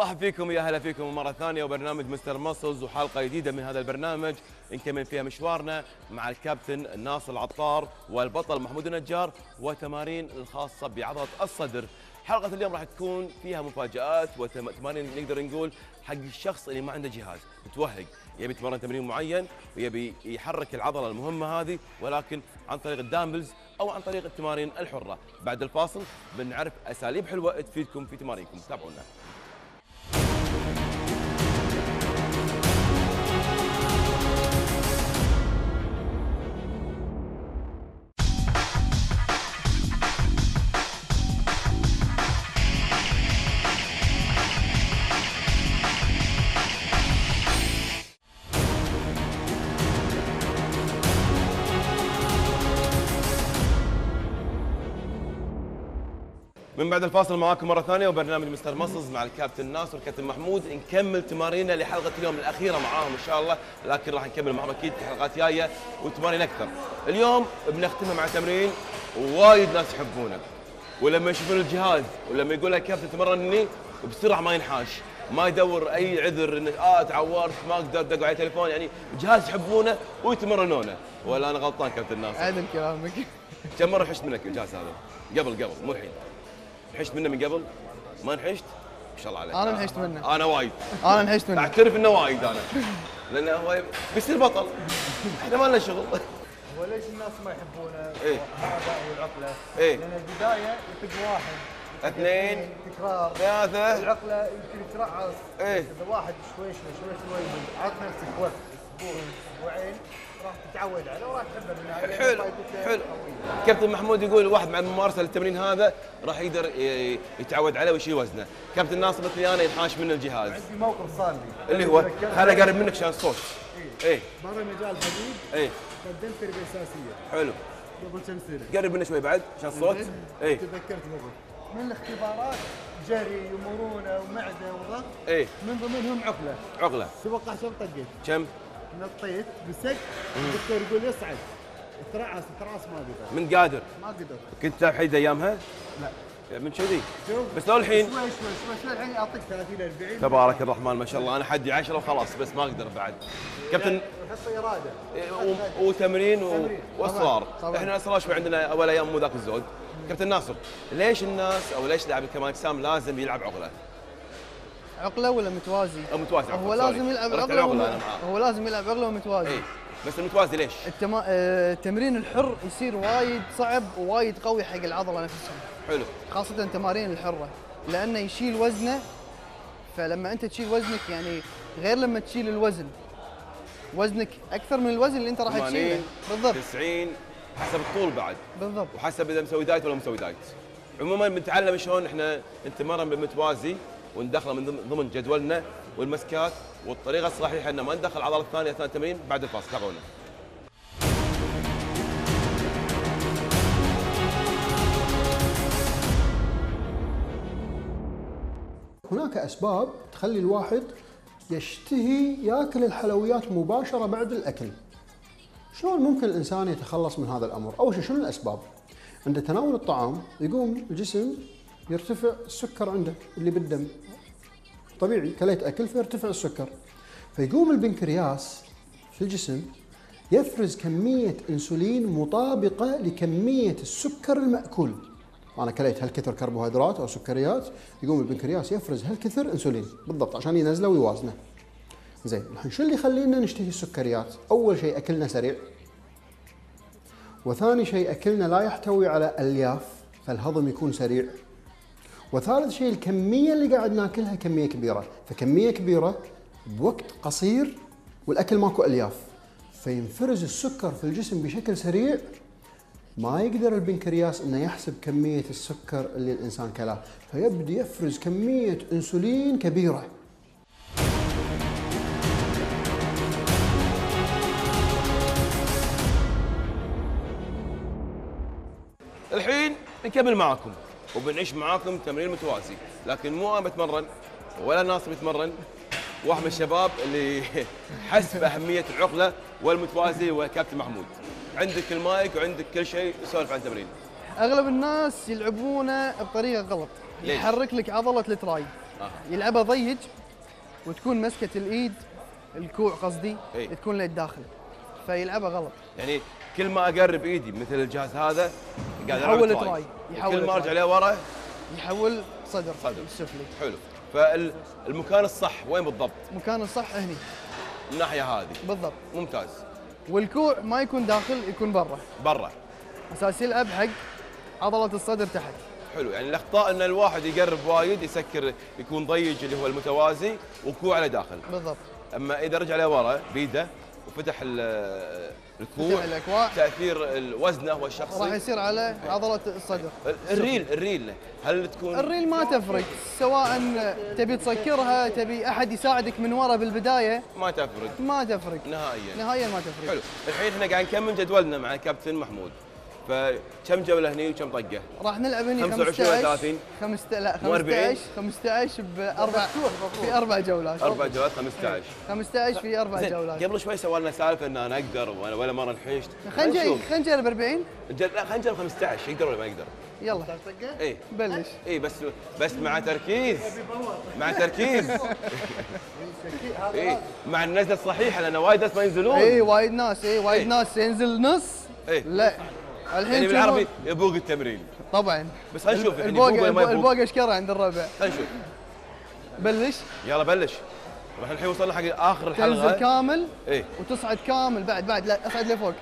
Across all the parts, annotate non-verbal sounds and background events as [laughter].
نرحب فيكم يا هلا فيكم مرة ثانية وبرنامج Mister Muscles وحلقة جديدة من هذا البرنامج نكمل فيها مشوارنا مع الكابتن ناصر العطار والبطل محمود النجار وتمارين الخاصة بعضلة الصدر. حلقة اليوم راح تكون فيها مفاجآت وتمارين نقدر نقول حق الشخص اللي ما عنده جهاز متوهق يبي يتمرن تمرين معين ويبي يحرك العضلة المهمة هذه ولكن عن طريق ال dumbbells أو عن طريق التمارين الحرة. بعد الفاصل بنعرف أساليب حلوة تفيدكم في تمارينكم. تابعونا. من بعد الفاصل معاكم مرة ثانية وبرنامج مستر ماسلز مع الكابتن ناصر والكابتن محمود. نكمل تماريننا لحلقة اليوم الأخيرة معاهم إن شاء الله لكن راح نكمل معهم أكيد في حلقات جاية وتمارين أكثر. اليوم بنختمها مع تمرين وايد ناس يحبونه ولما يشوفون الجهاز ولما يقول لك كابتن تمرني بسرعة ما ينحاش ما يدور أي عذر انه آه تعورت ما أقدر دقوا على التليفون. يعني جهاز يحبونه ويتمرنونه. ولا أنا غلطان كابتن ناصر؟ عدل كلامك. كم مرة حشت منك الجهاز هذا؟ قبل قبل مو الحين. حشت منه من قبل؟ ما انحشت؟ ما شاء الله عليك أنا انحشت منه. أنا وايد أنا انحشت منه أعترف إنه وايد أنا لأنه هو بيصير بطل إحنا ما لنا شغل هو ليش الناس ما يحبونه؟ إيه. هذا هو العقله إيه. لأن البداية يطق واحد اثنين تكرار ثلاثة العقلة يمكن يترعص إيه. بس إذا واحد شوي شوي شوي شوي عط نفسك وقت أسبوع أسبوعين راح تتعود عليه وراح تحبه بالنهايه حلو حلو. كابتن محمود يقول الواحد مع الممارسه للتمرين هذا راح يقدر يتعود عليه ويشيل وزنه. كابتن ناصر مثلي أنا ينحاش من الجهاز. عندي موقف صار لي. اللي هو خليني اقرب منك عشان الصوت إيه. برا مجال الحديد إيه. قدمت تربية أساسية. حلو. قبل كم سنة؟ قرب منه شوي بعد عشان الصوت إيه. تذكرت موقف. من الاختبارات جري ومرونة ومعدة وضغط. إيه. من ضمنهم عقلة. عقلة. توقع شو طقيت كم؟ نطيت مسكت الدكتور يقول يصعد. ترعس ترعس ما قدر. من قادر. ما قدر. كنت حيد أيامها؟ لا. من كذي؟ بس لو الحين شوي شوي شوي شوي الحين اعطيك 30 40 تبارك الرحمن ما شاء الله. أنا حدي 10 وخلاص بس ما أقدر بعد. كابتن وحط إرادة. إيه، و- وتمرين و-. واصرار. إحنا الاصرار شوي عندنا أول أيام مو ذاك الزود. كابتن ناصر ليش الناس أو ليش لاعب كمال اجسام لازم يلعب عقله؟ عقلة ولا متوازي؟ أو متوازي هو لازم. يلعب عقلة معاه. هو لازم يلعب عقلة ومتوازي اي بس المتوازي ليش؟ التما... آه، التمرين الحر يصير وايد صعب ووايد قوي حق العضلة نفسها. حلو. خاصة التمارين الحرة. لأنه يشيل وزنه فلما أنت تشيل وزنك يعني غير لما تشيل الوزن. وزنك أكثر من الوزن اللي أنت راح 80 تشيله بالضبط. 90 حسب الطول بعد. بالضبط. وحسب إذا مسوي دايت ولا مسوي دايت. عموما بنتعلم شلون إحنا نتمرن بالمتوازي. وندخله من ضمن- جدولنا والمسكات والطريقة الصحيحة ان ما ندخل العضله الثانية اثناء التمرين بعد الفاصل تابعونا هناك أسباب تخلي الواحد يشتهي ياكل الحلويات مباشرة بعد الأكل. شلون ممكن الإنسان يتخلص من هذا الأمر؟ أول شيء شنو الأسباب؟ عند تناول الطعام يقوم الجسم يرتفع السكر عنده اللي بالدم. طبيعي كليت أكل فيرتفع السكر. فيقوم البنكرياس في الجسم يفرز كمية إنسولين مطابقة لكمية السكر المأكول. أنا كليت هالكثر كربوهيدرات أو سكريات يقوم البنكرياس يفرز هالكثر إنسولين بالضبط عشان ينزله ويوازنه. زين الحين شو اللي يخلينا نشتهي السكريات؟ أول شيء أكلنا سريع. وثاني شيء أكلنا لا يحتوي على ألياف فالهضم يكون سريع. وثالث شيء الكمية اللي قاعد ناكلها كمية كبيرة، فكمية كبيرة بوقت قصير والأكل ماكو ألياف. فينفرز السكر في الجسم بشكل سريع ما يقدر البنكرياس إنه يحسب كمية السكر اللي الإنسان كلاه، فيبدا يفرز كمية إنسولين كبيرة. الحين نكمل معاكم وبنعيش معاكم تمرين متوازي. لكن مو أنا بتمرن ولا ناصر بيتمرن واحد من الشباب اللي [laughs] حس بأهمية العقلة والمتوازي وكابتن محمود. عندك المايك وعندك كل شيء سولف عن التمرين أغلب الناس يلعبونه بطريقة غلط. ليش؟ يحرك لك عضلة ال tri. يلعبها ضيج وتكون مسكة الإيد الكوع قصدي إي. تكون للداخل فيلعبها غلط. يعني كل ما أقرب إيدي مثل الجهاز هذا قاعد يحول tri. يحول كل ما ارجع tri. عليه ورا يحول صدر صدر. السفلي حلو. فالمكان الصح وين بالضبط؟ مكان الصح هني. الناحية هذه. بالضبط. ممتاز. والكوع ما يكون داخل يكون برا. برا. أساس يلعب حق عضلة الصدر تحت. حلو. يعني الأخطاء إن الواحد يقرب وايد يسكر يكون ضيج اللي هو المتوازي وكوع على داخل. بالضبط. أما إذا رجع لورا بيده وفتح ال- الكوع. فتح الأكواع. تأثير وزنه هو راح يصير على عضلة الصدر. الريل الريل. هل تكون الريل ما تفرق سواء تبي تسكرها تبي أحد يساعدك من ورا بالبداية. ما تفرق. ما تفرق. نهائيا. نهائيا ما تفرق. حلو. الحين إحنا قاعد نكمل جدولنا مع الكابتن محمود. فكم جولة هني وكم طقة؟ راح نلعب هني 25 ولا 30 15 لا مو 40 15 15 باربع في أربع جولات. أربع جولات 15 15 في أربع جولات. قبل شوي سوى لنا سالفة إن أنا أقدر ولا ولا مره انحشت خلينا. نجي- خلينا نجرب 40 جل- لا خلينا نجرب 15 يقدر ولا ما يقدر؟ يلا. إي. بلش. إي بس بس مع تركيز. مع تركيز. [laughs] إي مع النزلة الصحيحة لأن وايد ناس ما ينزلون. إي وايد ناس إي وايد. ناس ينزل نص. إيه. لا. الحين يعني بالعربي يبوق التمرين. طبعا. بس خلينا نشوف يعني البوق البوق اشكره عند الربع؟ خلينا نشوف. بلش. يلا بلش. راح الحين وصلنا حق آخر تنزل الحلقة كامل إيه. وتصعد كامل. بعد بعد لا أصعد لفوق.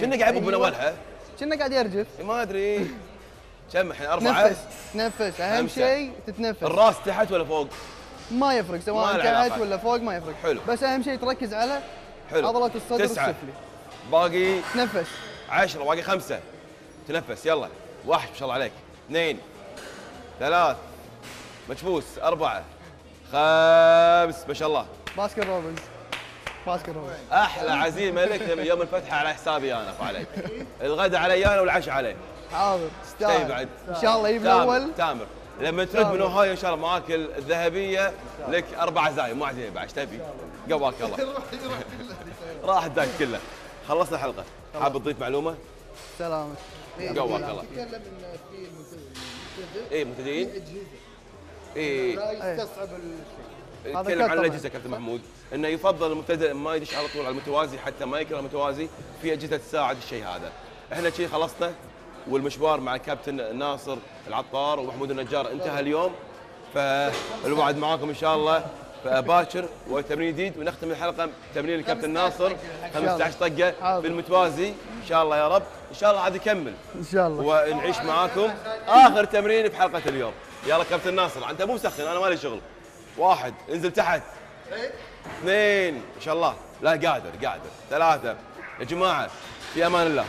كنا قاعد يبوق من أيوة. أولها. كنا قاعد يرجف. ما أدري. كم الحين؟ أربعة؟ تنفس تنفس أهم. شيء تتنفس. الراس تحت ولا فوق؟ ما يفرق سواء تحت. ولا فوق ما يفرق. حلو. بس أهم شيء تركز على حلو. عضلة الصدر. السفلي باقي؟ تنفس. 10 باقي خمسة. تنفس يلا. واحد ما شاء الله عليك. اثنين ثلاث مجفوس أربعة. خمس ما شاء الله. Baskin Robbins. Baskin Robbins. أحلى عزيمة لك يوم الفتحة على حسابي أنا أخو عليك الغداء علي أنا والعشاء عليه حاضر. تستاهل. بعد إن شاء الله يجيب الأول تامر. لما ترد من. أوهايو إن شاء الله ماخذ الذهبية لك أربع عزايم مو عزيمه بعد إيش تبي؟ قواك الله [laughs] راح ال diet كله. خلصنا الحلقة حاب تضيف معلومة؟ سلامة قواك الله إيه مبتدئين؟ إيه. لا يستصعب الشيء نتكلم عن الأجهزة كابتن محمود. إنه يفضل المبتدئ ما يدش على طول على المتوازي حتى ما يكره المتوازي في أجهزة تساعد الشيء هذا. إحنا شيء خلصنا والمشوار مع الكابتن ناصر العطار ومحمود النجار انتهى اليوم. فالوعد معاكم إن شاء الله. باكر وتمرين جديد ونختم الحلقة تمرين الكابتن ناصر. 15 طقة. بالمتوازي. إن شاء الله يا رب. إن شاء الله عاد يكمل. إن شاء الله. ونعيش معاكم آخر تمرين بحلقة اليوم. يلا كابتن ناصر أنت مو مسخن أنا مالي شغل. واحد انزل تحت. اثنين إن شاء الله. لا قادر قادر. ثلاثة. يا جماعة في أمان الله.